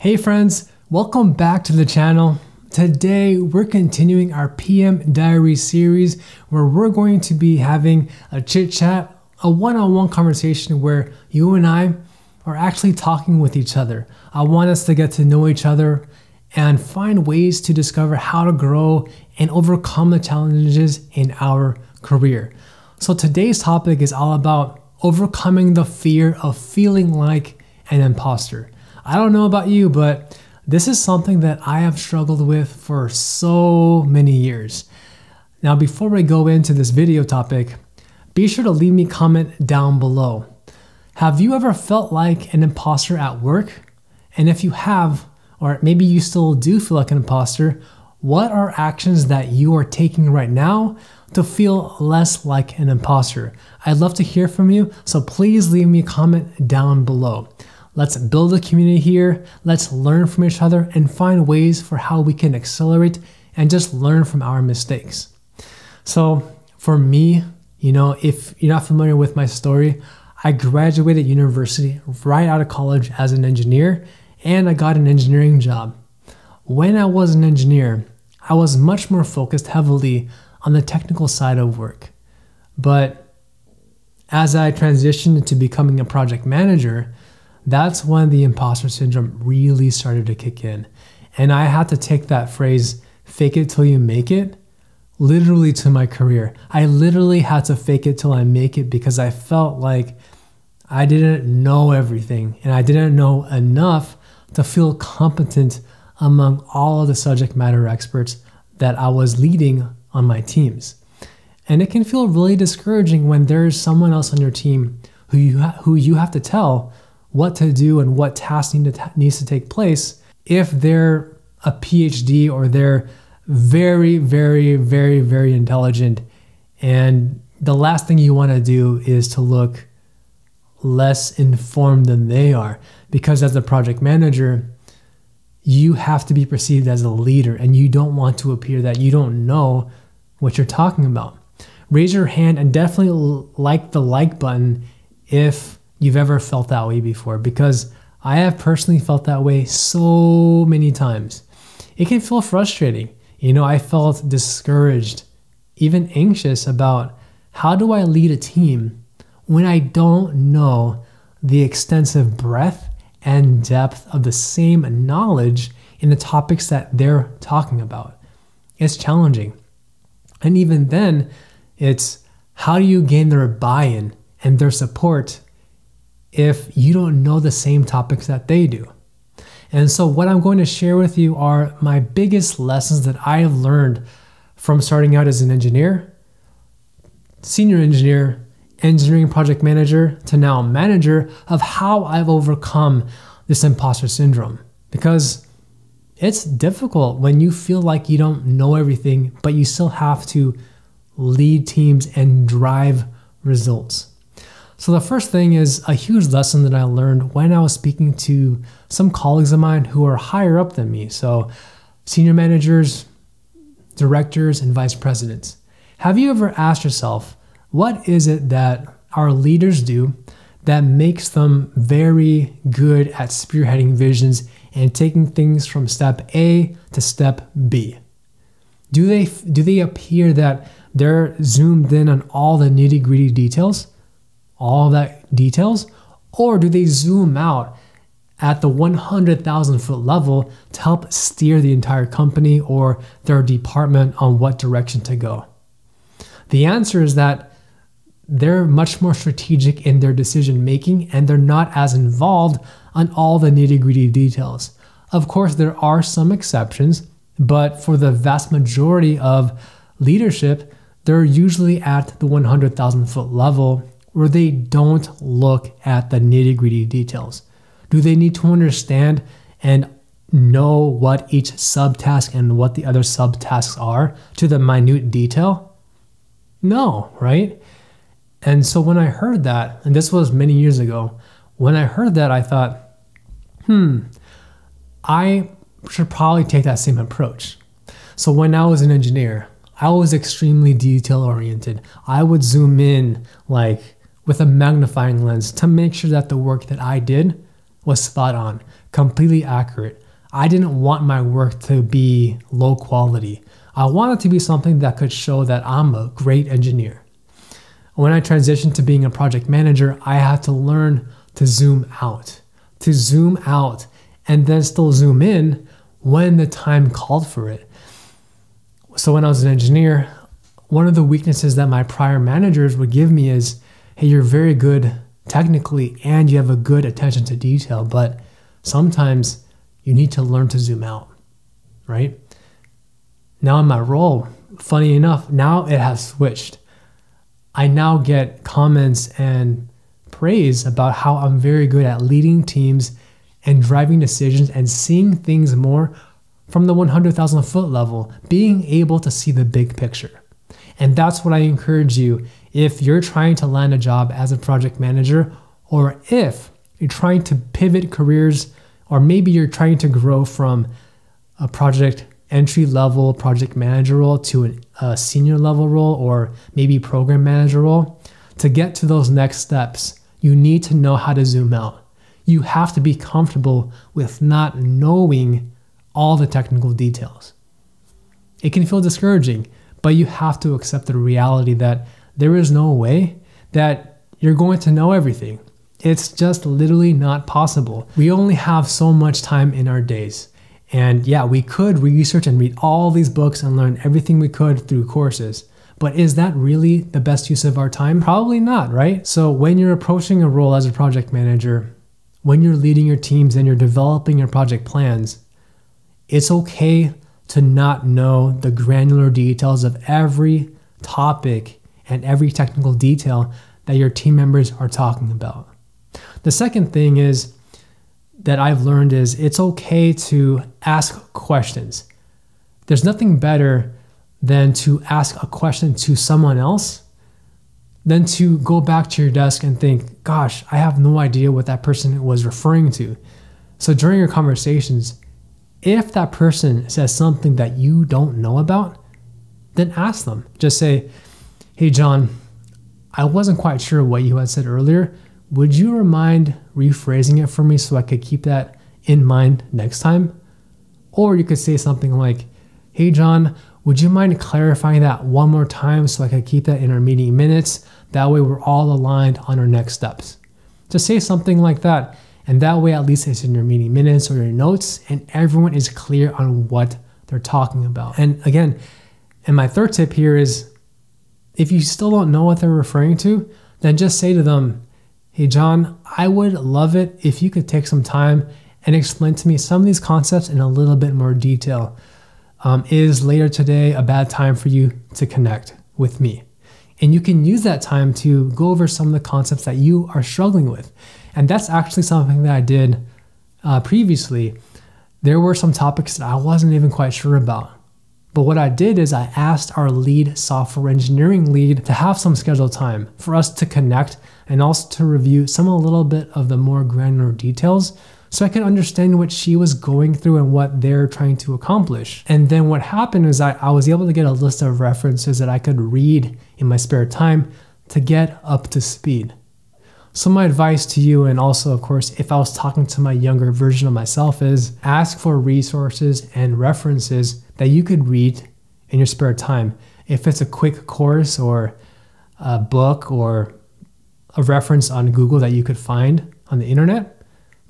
Hey friends, welcome back to the channel. Today we're continuing our PM Diary series where we're going to be having a chit chat, a one-on-one conversation where you and I are actually talking with each other. I want us to get to know each other and find ways to discover how to grow and overcome the challenges in our career. So today's topic is all about overcoming the fear of feeling like an imposter. I don't know about you, but this is something that I have struggled with for so many years. Now, before we go into this video topic, be sure to leave me a comment down below. Have you ever felt like an imposter at work? And if you have, or maybe you still do feel like an imposter, what are actions that you are taking right now to feel less like an imposter? I'd love to hear from you, so please leave me a comment down below. Let's build a community here. Let's learn from each other and find ways for how we can accelerate and just learn from our mistakes. So, for me, you know, if you're not familiar with my story, I graduated university right out of college as an engineer and I got an engineering job. When I was an engineer, I was much more focused heavily on the technical side of work. But as I transitioned into becoming a project manager, that's when the imposter syndrome really started to kick in. And I had to take that phrase, fake it till you make it, literally to my career. I literally had to fake it till I make it because I felt like I didn't know everything and I didn't know enough to feel competent among all of the subject matter experts that I was leading on my teams. And it can feel really discouraging when there's someone else on your team who you, who you have to tell what to do and what tasks need to needs to take place if they're a PhD or they're very, very, very, very intelligent. And the last thing you want to do is to look less informed than they are. Because as a project manager, you have to be perceived as a leader and you don't want to appear that you don't know what you're talking about. Raise your hand and definitely like the like button if you've ever felt that way before because I have personally felt that way so many times. It can feel frustrating. You know, I felt discouraged, even anxious about how do I lead a team when I don't know the extensive breadth and depth of the same knowledge in the topics that they're talking about. It's challenging. And even then, it's how do you gain their buy in and their support if you don't know the same topics that they do. And so, what I'm going to share with you are my biggest lessons that I have learned from starting out as an engineer, senior engineer, engineering project manager, to now manager of how I've overcome this imposter syndrome. Because it's difficult when you feel like you don't know everything, but you still have to lead teams and drive results. So, the first thing is a huge lesson that I learned when I was speaking to some colleagues of mine who are higher up than me. So, senior managers, directors, and vice presidents. Have you ever asked yourself, what is it that our leaders do that makes them very good at spearheading visions and taking things from step A to step B? Do they, do they appear that they're zoomed in on all the nitty gritty details? All that details? Or do they zoom out at the 100,000 foot level to help steer the entire company or their department on what direction to go? The answer is that they're much more strategic in their decision making and they're not as involved on all the nitty gritty details. Of course, there are some exceptions, but for the vast majority of leadership, they're usually at the 100,000 foot level where they don't look at the nitty gritty details? Do they need to understand and know what each subtask and what the other subtasks are to the minute detail? No, right? And so when I heard that, and this was many years ago, when I heard that, I thought, hmm, I should probably take that same approach. So when I was an engineer, I was extremely detail oriented. I would zoom in like with a magnifying lens to make sure that the work that I did was spot on. completely accurate. I didn't want my work to be low quality. I wanted to be something that could show that I'm a great engineer. When I transitioned to being a project manager, I had to learn to zoom out, to zoom out and then still zoom in when the time called for it. So when I was an engineer, one of the weaknesses that my prior managers would give me is hey, you're very good technically and you have a good attention to detail, but sometimes you need to learn to zoom out, right? Now in my role, funny enough, now it has switched. I now get comments and praise about how I'm very good at leading teams and driving decisions and seeing things more from the 100,000 foot level, being able to see the big picture. And that's what I encourage you if you're trying to land a job as a project manager, or if you're trying to pivot careers, or maybe you're trying to grow from a project entry level project manager role to a senior level role, or maybe program manager role. To get to those next steps, you need to know how to zoom out. You have to be comfortable with not knowing all the technical details. It can feel discouraging but you have to accept the reality that there is no way that you're going to know everything. It's just literally not possible. We only have so much time in our days. And yeah, we could research and read all these books and learn everything we could through courses. But is that really the best use of our time? Probably not, right? So when you're approaching a role as a project manager, when you're leading your teams and you're developing your project plans, it's okay to not know the granular details of every topic and every technical detail that your team members are talking about. The second thing is that I've learned is it's okay to ask questions. There's nothing better than to ask a question to someone else than to go back to your desk and think, gosh, I have no idea what that person was referring to. So during your conversations, if that person says something that you don't know about, then ask them. Just say, Hey, John, I wasn't quite sure what you had said earlier. Would you remind rephrasing it for me so I could keep that in mind next time? Or you could say something like, Hey, John, would you mind clarifying that one more time so I could keep that in our meeting minutes? That way we're all aligned on our next steps. Just say something like that. And that way, at least it's in your meeting minutes or your notes, and everyone is clear on what they're talking about. And again, and my third tip here is if you still don't know what they're referring to, then just say to them, Hey, John, I would love it if you could take some time and explain to me some of these concepts in a little bit more detail. Um, is later today a bad time for you to connect with me? And you can use that time to go over some of the concepts that you are struggling with. And that's actually something that I did uh, previously. There were some topics that I wasn't even quite sure about. But what I did is I asked our lead software engineering lead to have some scheduled time for us to connect and also to review some a little bit of the more granular details so I could understand what she was going through and what they're trying to accomplish. And then what happened is I, I was able to get a list of references that I could read in my spare time to get up to speed. So, my advice to you, and also, of course, if I was talking to my younger version of myself, is ask for resources and references that you could read in your spare time. If it's a quick course or a book or a reference on Google that you could find on the internet,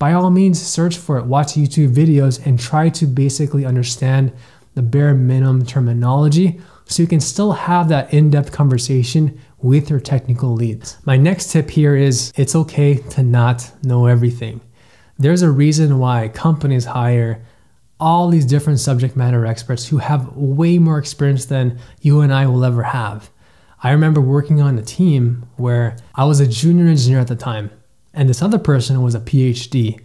by all means, search for it, watch YouTube videos, and try to basically understand the bare minimum terminology so you can still have that in depth conversation with your technical leads. My next tip here is it's okay to not know everything. There's a reason why companies hire all these different subject matter experts who have way more experience than you and I will ever have. I remember working on a team where I was a junior engineer at the time, and this other person was a PhD,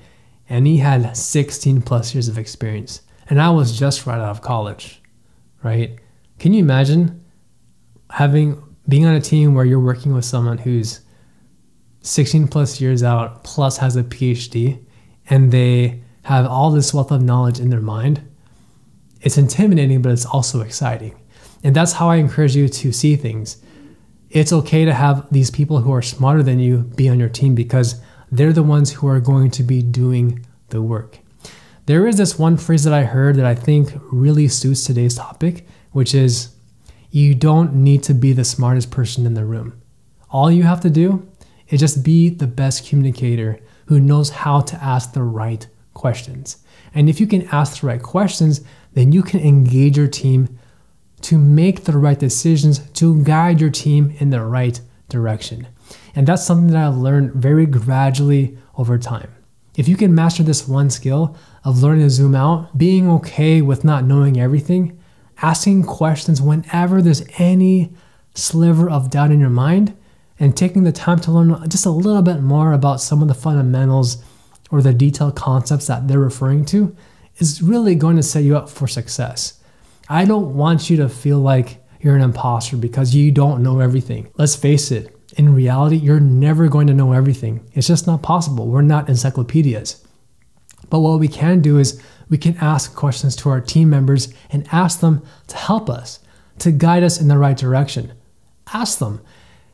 and he had 16 plus years of experience, and I was just right out of college, right? Can you imagine having being on a team where you're working with someone who's 16 plus years out plus has a PhD and they have all this wealth of knowledge in their mind? It's intimidating, but it's also exciting. And that's how I encourage you to see things. It's okay to have these people who are smarter than you be on your team because they're the ones who are going to be doing the work. There is this one phrase that I heard that I think really suits today's topic, which is you don't need to be the smartest person in the room. All you have to do is just be the best communicator who knows how to ask the right questions. And if you can ask the right questions, then you can engage your team to make the right decisions to guide your team in the right direction. And that's something that I learned very gradually over time. If you can master this one skill of learning to zoom out, being okay with not knowing everything, asking questions whenever there's any sliver of doubt in your mind, and taking the time to learn just a little bit more about some of the fundamentals or the detailed concepts that they're referring to is really going to set you up for success. I don't want you to feel like you're an imposter because you don't know everything. Let's face it, in reality, you're never going to know everything. It's just not possible. We're not encyclopedias. But what we can do is we can ask questions to our team members and ask them to help us, to guide us in the right direction. Ask them,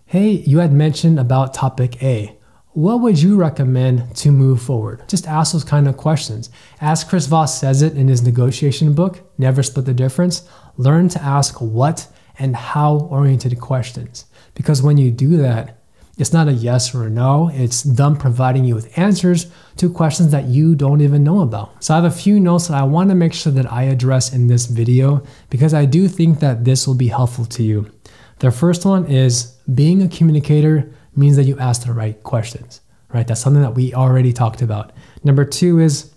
hey, you had mentioned about topic A. What would you recommend to move forward? Just ask those kind of questions. As Chris Voss says it in his negotiation book, Never Split the Difference, learn to ask what and how oriented questions. Because when you do that, it's not a yes or a no, it's them providing you with answers to questions that you don't even know about. So I have a few notes that I want to make sure that I address in this video because I do think that this will be helpful to you. The first one is being a communicator means that you ask the right questions, right? That's something that we already talked about. Number two is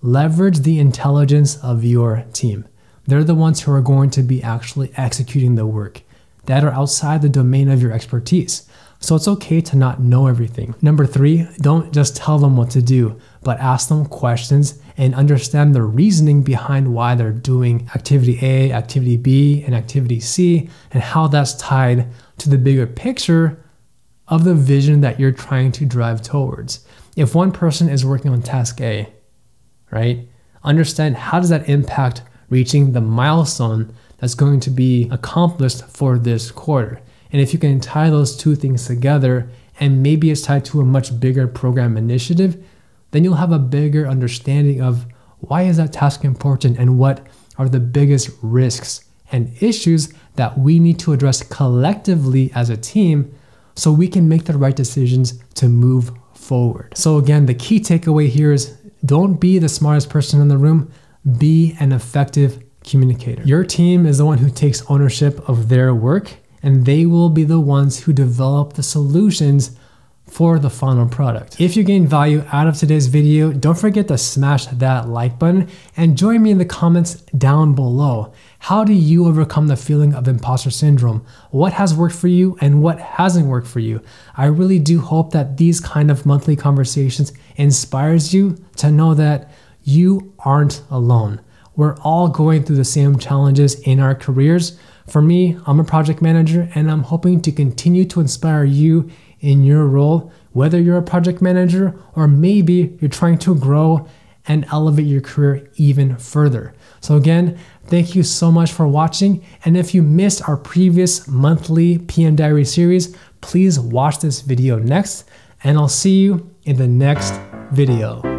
leverage the intelligence of your team. They're the ones who are going to be actually executing the work that are outside the domain of your expertise. So it's okay to not know everything. Number three, don't just tell them what to do, but ask them questions and understand the reasoning behind why they're doing activity A, activity B, and activity C, and how that's tied to the bigger picture of the vision that you're trying to drive towards. If one person is working on task A, right, understand how does that impact reaching the milestone that's going to be accomplished for this quarter. And if you can tie those two things together, and maybe it's tied to a much bigger program initiative, then you'll have a bigger understanding of why is that task important and what are the biggest risks and issues that we need to address collectively as a team so we can make the right decisions to move forward. So, again, the key takeaway here is don't be the smartest person in the room, be an effective communicator. Your team is the one who takes ownership of their work, and they will be the ones who develop the solutions for the final product. If you gain value out of today's video, don't forget to smash that like button and join me in the comments down below. How do you overcome the feeling of imposter syndrome? What has worked for you and what hasn't worked for you? I really do hope that these kind of monthly conversations inspires you to know that you aren't alone. We're all going through the same challenges in our careers. For me, I'm a project manager and I'm hoping to continue to inspire you in your role, whether you're a project manager or maybe you're trying to grow and elevate your career even further. So, again, thank you so much for watching. And if you missed our previous monthly PM Diary series, please watch this video next, and I'll see you in the next video.